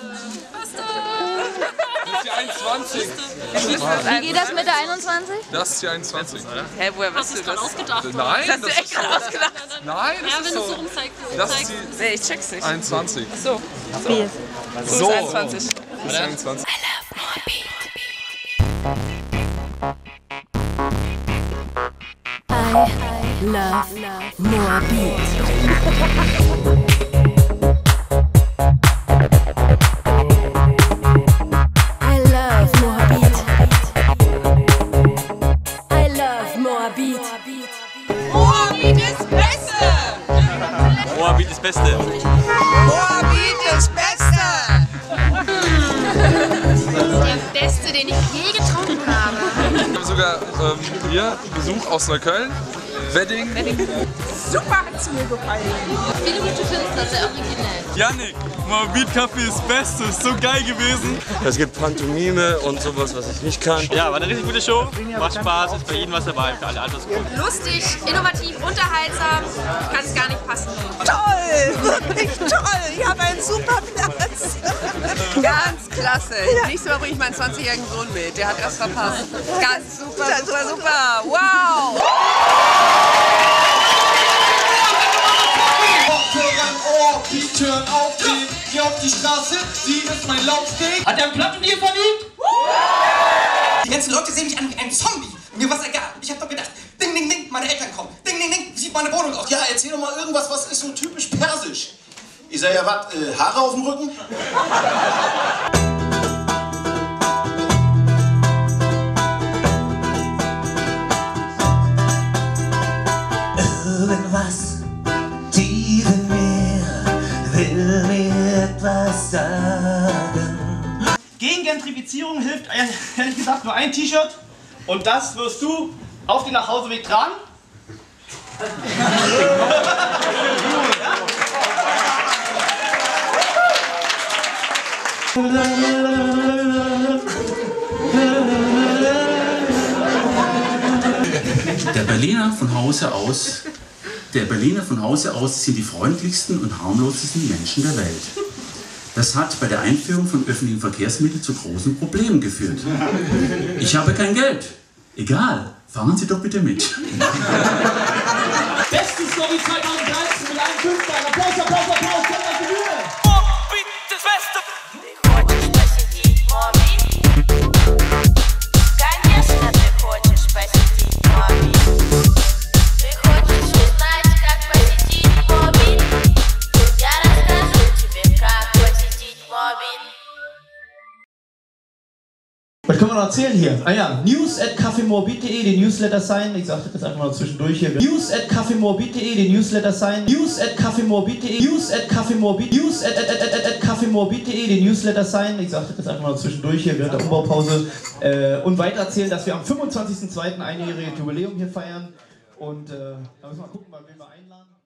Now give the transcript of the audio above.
Das ist die 21. Wie geht das mit der 21? Das ist die 21. Hä, woher Hast weißt du das? ausgedacht? Nein, Das hast du echt gerade so. ausgedacht. Nein, Ja, das wenn ist du es so so. rumzeigst. Das ist zeigst. die Nee, ich check's nicht. 21. So, Wie? so So. ist 21. Das ist die 21. Love more beat. I Ist Beste. Moabit ist Beste! Der beste, den ich je getrunken habe. Wir haben sogar ähm, hier Besuch aus Neukölln. Wedding. Super hat's mir gefallen. Viele gute Künstler, sehr originell. Yannick, Moabit Kaffee ist Beste. Ist so geil gewesen. Es gibt Pantomime und sowas, was ich nicht kann. Ja, war eine richtig gute Show. Macht Spaß, ist für jeden was dabei, für alle Altersgruppen. Lustig, innovativ, unterhaltsam. Ich kann es gar nicht passen. Toll, Klasse. Nächstes Mal bringe ich meinen 20-jährigen Sohn mit. Der hat erst verpasst. Ganz super, super, super. Wow. Im Ohr, die Türen aufgehen, geh auf die Straße, sie ist mein Laufsteg. Hat der einen Platten dir verdient? Die ganzen Leute sehen mich an wie ein Zombie. Mir war's egal. Ich hab doch gedacht, ding, ding, ding, meine Eltern kommen. Ding, ding, ding, wie sieht meine Wohnung aus? Ja, erzähl doch mal irgendwas, was ist so typisch persisch? Ist er ja was, äh, Haare auf dem Rücken? Irgendwas tief in mir will mir etwas sagen. Gegen Gentrifizierung hilft ehrlich gesagt nur ein T-Shirt. Und das wirst du auf den Nachhauseweg tragen. Berliner von Hause aus, der Berliner von Hause aus sind die freundlichsten und harmlosesten Menschen der Welt. Das hat bei der Einführung von öffentlichen Verkehrsmitteln zu großen Problemen geführt. Ich habe kein Geld. Egal, fahren Sie doch bitte mit. Beste Story 2013 mit einem Künstler. Applaus, Applaus, Was können wir noch erzählen hier? Ah ja, news at kaffeemorbid.de, den Newsletter sein. Ich sagte das einfach mal zwischendurch hier. News at kaffeemorbid.de, den Newsletter sein. News at kaffeemorbid.de, news at kaffeemorbid, news at, at, at, at, at kaffeemorbid.de, den Newsletter sein. Ich sagte das einfach mal zwischendurch hier während der Umbaupause. Äh, und weiter erzählen, dass wir am 25.02. einjähriges Jubiläum hier feiern. Und äh, da müssen wir mal gucken, wen wir einladen.